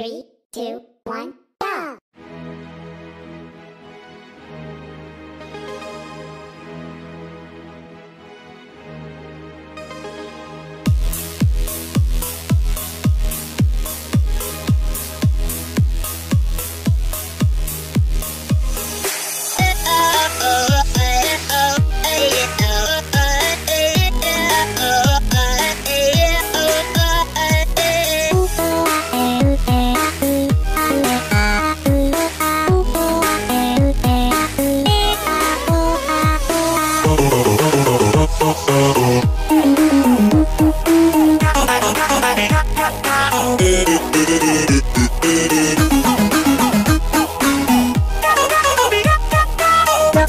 Three, two, one,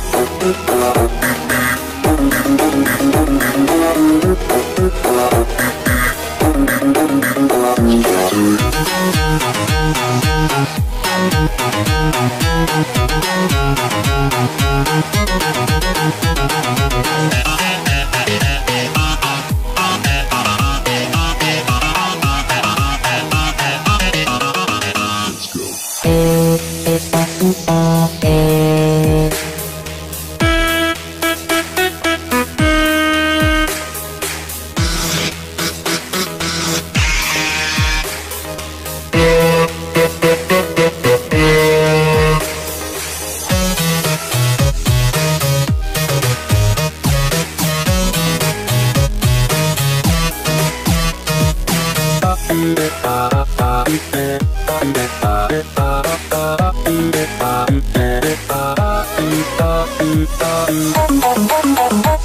Thank you. Bum bum bum bum bum